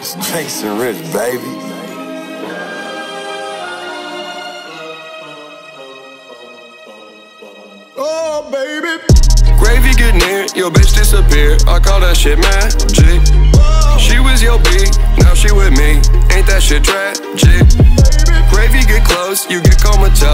It's Jason Rich, baby. Oh, baby. Gravy get near, your bitch disappear. I call that shit magic. She was your B, now she with me. Ain't that shit tragic? Gravy get close, you get comatose.